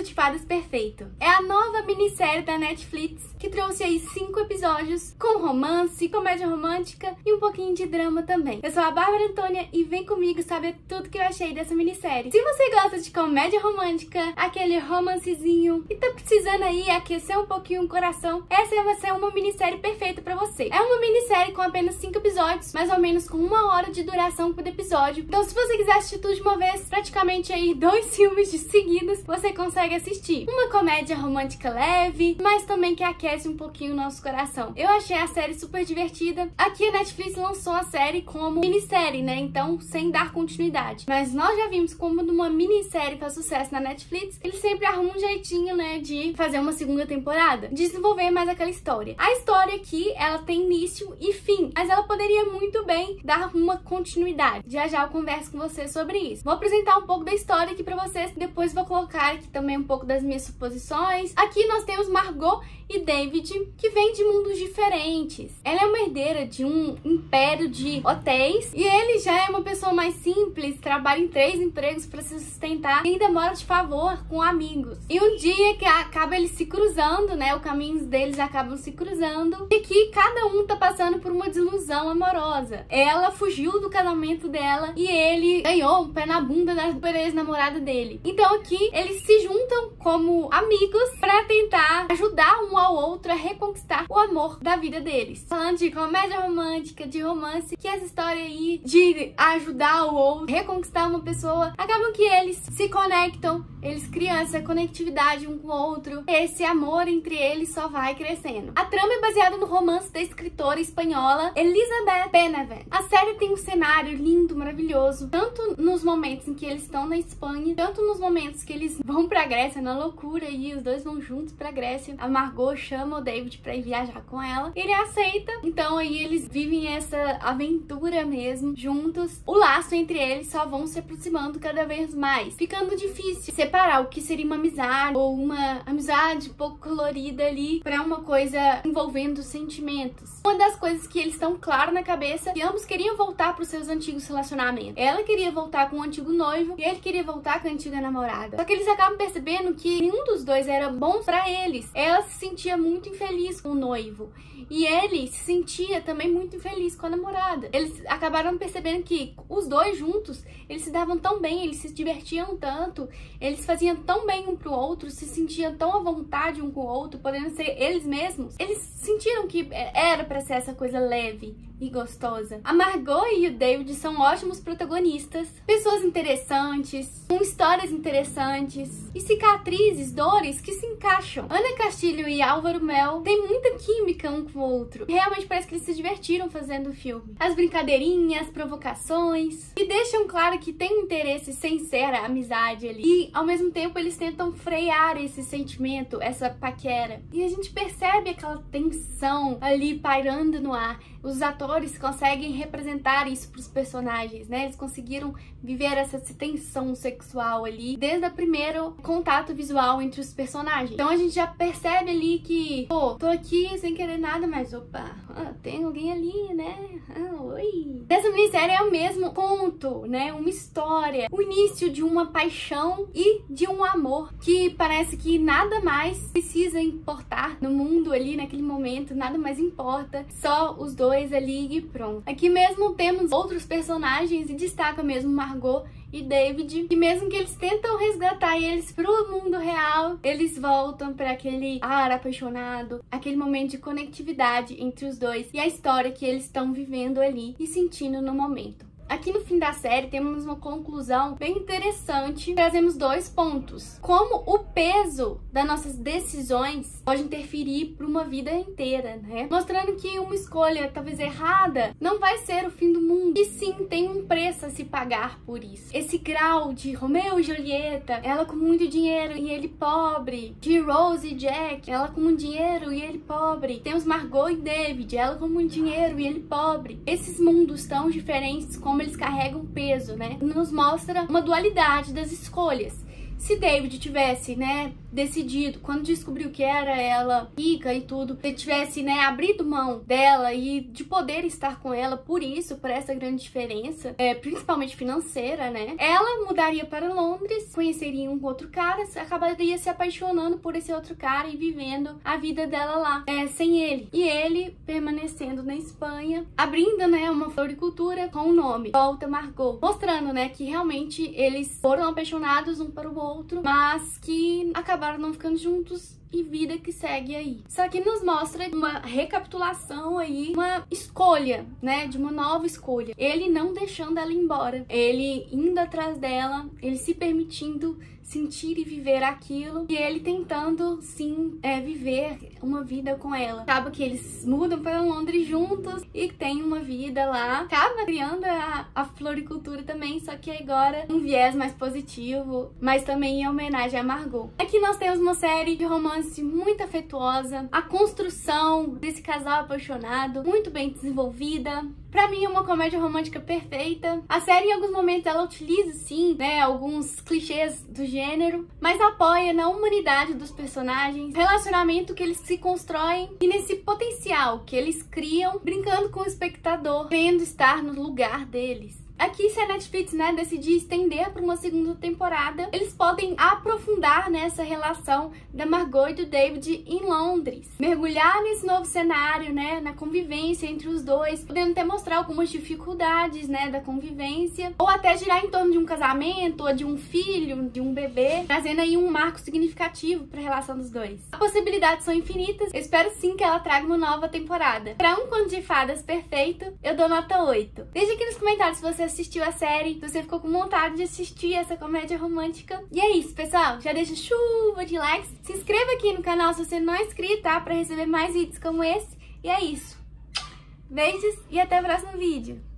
Conto de Fadas Perfeito. É a nova minissérie da Netflix que trouxe aí cinco episódios com romance, comédia romântica e um pouquinho de drama também. Eu sou a Bárbara Antônia e vem comigo saber tudo que eu achei dessa minissérie. Se você gosta de comédia romântica, aquele romancezinho e tá precisando aí aquecer um pouquinho o coração, essa vai ser uma minissérie perfeita pra você. É uma minissérie com apenas cinco episódios, mais ou menos com uma hora de duração por episódio. Então se você quiser assistir tudo de uma vez, praticamente aí dois filmes de seguidos, você consegue assistir. Uma comédia romântica leve, mas também que aquece um pouquinho o nosso coração. Eu achei a série super divertida. Aqui a Netflix lançou a série como minissérie, né? Então, sem dar continuidade. Mas nós já vimos como numa minissérie faz sucesso na Netflix, eles sempre arrumam um jeitinho, né, de fazer uma segunda temporada, desenvolver mais aquela história. A história aqui, ela tem início e fim, mas ela poderia muito bem dar uma continuidade. Já já eu converso com vocês sobre isso. Vou apresentar um pouco da história aqui pra vocês, depois vou colocar aqui também um pouco das minhas suposições. Aqui nós temos Margot e David, que vem de mundos diferentes. Ela é uma herdeira de um império de hotéis e ele já é uma pessoa mais simples, trabalha em três empregos para se sustentar e ainda mora de favor com amigos. E um dia que acaba eles se cruzando, né? Os caminhos deles acabam se cruzando e que cada um tá passando por uma desilusão amorosa. Ela fugiu do casamento dela e ele ganhou um pé na bunda da ex-namorada dele. Então aqui eles se juntam como amigos para tentar ajudar um ao outro a reconquistar o amor da vida deles. Falando de comédia romântica, de romance, que essa história aí de ajudar o outro, reconquistar uma pessoa, acabam que eles se conectam, eles criam essa conectividade um com o outro, esse amor entre eles só vai crescendo. A trama é baseada no romance da escritora espanhola Elizabeth Benavent. A série tem um cenário lindo, maravilhoso, tanto nos momentos em que eles estão na Espanha, tanto nos momentos que eles vão pra Grécia na loucura e os dois vão juntos pra Grécia. A Margot chama o David pra ir viajar com ela. Ele aceita, então aí eles vivem essa aventura mesmo juntos. O laço entre eles só vão se aproximando cada vez mais, ficando difícil separar o que seria uma amizade ou uma amizade pouco colorida ali para uma coisa envolvendo sentimentos. Uma das coisas que eles estão claro na cabeça é que ambos queriam voltar para os seus antigos relacionamentos. Ela queria voltar com o antigo noivo e ele queria voltar com a antiga namorada. Só que eles acabam percebendo que nenhum dos dois era bom para eles. Ela se sentia muito infeliz com o noivo. E ele se sentia também muito infeliz com a namorada. Eles acabaram percebendo que os dois juntos, eles se davam tão bem, eles se divertiam tanto, eles faziam tão bem um pro outro, se sentiam tão à vontade um com o outro, podendo ser eles mesmos. Eles sentiram que era para ser essa coisa leve e gostosa. A Margot e o David são ótimos protagonistas, pessoas interessantes, com histórias interessantes e cicatrizes, dores que se encaixam. Ana Castilho e Álvaro Mel têm muita química um com o outro. Realmente parece que eles se divertiram fazendo o filme. As brincadeirinhas, provocações, e deixam claro que tem um interesse sincero, amizade ali. E ao mesmo tempo eles tentam frear esse sentimento, essa paquera. E a gente percebe aquela tensão ali pairando no ar. Os atores conseguem representar isso para os personagens, né? Eles conseguiram viver essa tensão sexual ali desde o primeiro contato visual entre os personagens. Então a gente já percebe ali que, pô, tô aqui sem querer nada, mas opa, tem alguém ali, né? Ah, oi. Dessa minissérie é o mesmo conto, né? Uma história, o início de uma paixão e de um amor que parece que nada mais precisa importar no mundo ali naquele momento, nada mais importa, só os dois ali e pronto. Aqui mesmo temos outros personagens e destaca mesmo Margot e David, que mesmo que eles tentam resgatar eles pro mundo real, eles voltam para aquele ar apaixonado, aquele momento de conectividade entre os dois e a história que eles estão vivendo ali e sentindo no momento. Aqui no fim da série temos uma conclusão bem interessante. Trazemos dois pontos. Como o peso das nossas decisões pode interferir para uma vida inteira, né? Mostrando que uma escolha talvez errada não vai ser o fim do mundo. E sim, tem um preço a se pagar por isso. Esse grau de Romeu e Julieta, ela com muito dinheiro e ele pobre. De Rose e Jack, ela com muito dinheiro e ele pobre. Temos Margot e David, ela com muito dinheiro e ele pobre. Esses mundos tão diferentes como como eles carregam peso, né? Nos mostra uma dualidade das escolhas. Se David tivesse, né, decidido, quando descobriu que era ela rica e tudo, ele tivesse, né, abrido mão dela e de poder estar com ela por isso, por essa grande diferença, é, principalmente financeira, né, ela mudaria para Londres, conheceria um outro cara, acabaria se apaixonando por esse outro cara e vivendo a vida dela lá, é, sem ele. E ele permanecendo na Espanha, abrindo, né, uma floricultura com o nome Volta Margot, mostrando, né, que realmente eles foram apaixonados um para o outro, mas que acabaram não ficando juntos e vida que segue aí. Só que nos mostra uma recapitulação aí, uma escolha, né, de uma nova escolha. Ele não deixando ela embora, ele indo atrás dela, ele se permitindo sentir e viver aquilo e ele tentando sim é, viver uma vida com ela. Acaba que eles mudam para Londres juntos e tem uma vida lá. Acaba criando a, a floricultura também, só que agora um viés mais positivo, mas também em homenagem a Margot. Aqui nós temos uma série de romance muito afetuosa, a construção desse casal apaixonado, muito bem desenvolvida, Pra mim é uma comédia romântica perfeita. A série em alguns momentos ela utiliza sim, né, alguns clichês do gênero, mas apoia na humanidade dos personagens, relacionamento que eles se constroem e nesse potencial que eles criam, brincando com o espectador, vendo estar no lugar deles. Aqui, se a Netflix né, decidir estender para uma segunda temporada, eles podem aprofundar nessa relação da Margot e do David em Londres. Mergulhar nesse novo cenário, né, na convivência entre os dois, podendo até mostrar algumas dificuldades né, da convivência, ou até girar em torno de um casamento, ou de um filho, de um bebê, trazendo aí um marco significativo para a relação dos dois. As possibilidades são infinitas, eu espero sim que ela traga uma nova temporada. Para um conto de fadas perfeito, eu dou nota 8. Deixe aqui nos comentários se você assistiu a série, se você ficou com vontade de assistir essa comédia romântica. E é isso, pessoal. Já deixa chuva de likes. Se inscreva aqui no canal se você não é inscrito, tá? Pra receber mais vídeos como esse. E é isso. Beijos e até o próximo vídeo.